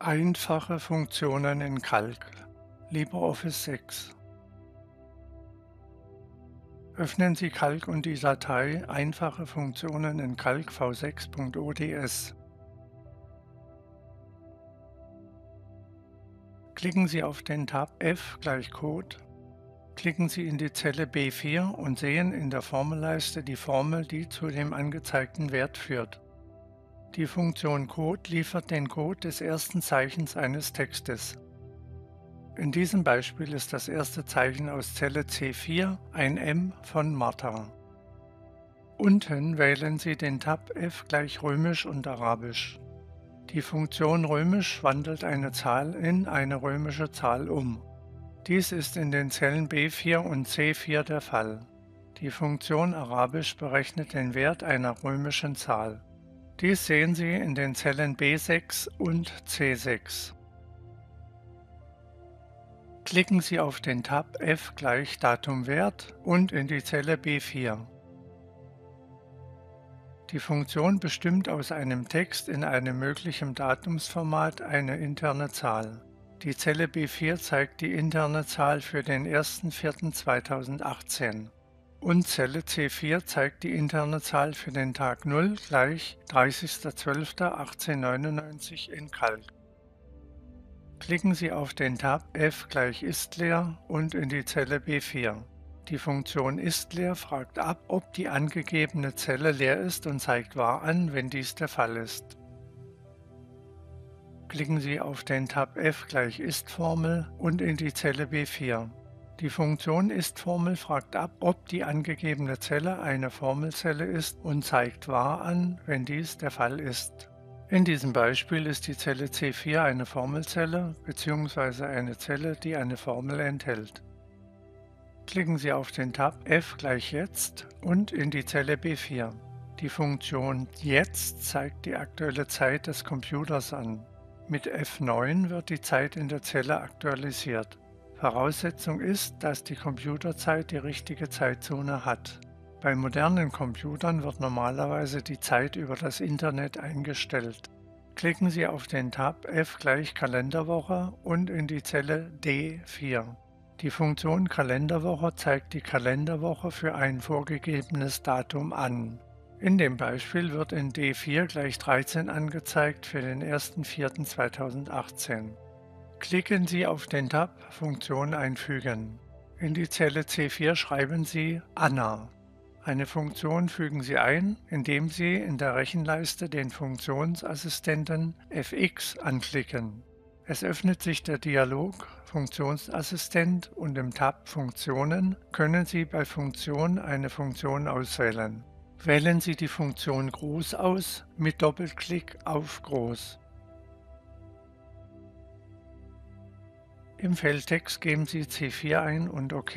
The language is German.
Einfache Funktionen in Calc LibreOffice 6 Öffnen Sie Calc und die Datei Einfache Funktionen in Calc v6.ods. Klicken Sie auf den Tab F gleich Code, klicken Sie in die Zelle B4 und sehen in der Formelleiste die Formel, die zu dem angezeigten Wert führt. Die Funktion Code liefert den Code des ersten Zeichens eines Textes. In diesem Beispiel ist das erste Zeichen aus Zelle C4 ein M von Martha. Unten wählen Sie den Tab F gleich Römisch und Arabisch. Die Funktion Römisch wandelt eine Zahl in eine römische Zahl um. Dies ist in den Zellen B4 und C4 der Fall. Die Funktion Arabisch berechnet den Wert einer römischen Zahl. Dies sehen Sie in den Zellen B6 und C6. Klicken Sie auf den Tab F gleich Datumwert und in die Zelle B4. Die Funktion bestimmt aus einem Text in einem möglichen Datumsformat eine interne Zahl. Die Zelle B4 zeigt die interne Zahl für den 1.4.2018 und Zelle C4 zeigt die interne Zahl für den Tag 0 gleich 30.12.1899 in Calc. Klicken Sie auf den Tab F gleich ist leer und in die Zelle B4. Die Funktion ist leer fragt ab, ob die angegebene Zelle leer ist und zeigt wahr an, wenn dies der Fall ist. Klicken Sie auf den Tab F gleich ist Formel und in die Zelle B4. Die Funktion ist-Formel fragt ab, ob die angegebene Zelle eine Formelzelle ist und zeigt wahr an, wenn dies der Fall ist. In diesem Beispiel ist die Zelle C4 eine Formelzelle bzw. eine Zelle, die eine Formel enthält. Klicken Sie auf den Tab F gleich Jetzt und in die Zelle B4. Die Funktion Jetzt zeigt die aktuelle Zeit des Computers an. Mit F9 wird die Zeit in der Zelle aktualisiert. Voraussetzung ist, dass die Computerzeit die richtige Zeitzone hat. Bei modernen Computern wird normalerweise die Zeit über das Internet eingestellt. Klicken Sie auf den Tab F gleich Kalenderwoche und in die Zelle D4. Die Funktion Kalenderwoche zeigt die Kalenderwoche für ein vorgegebenes Datum an. In dem Beispiel wird in D4 gleich 13 angezeigt für den 1.4.2018. Klicken Sie auf den Tab Funktion einfügen. In die Zelle C4 schreiben Sie Anna. Eine Funktion fügen Sie ein, indem Sie in der Rechenleiste den Funktionsassistenten fx anklicken. Es öffnet sich der Dialog Funktionsassistent und im Tab Funktionen können Sie bei Funktion eine Funktion auswählen. Wählen Sie die Funktion Groß aus mit Doppelklick auf Groß. Im Feld Text geben Sie C4 ein und OK.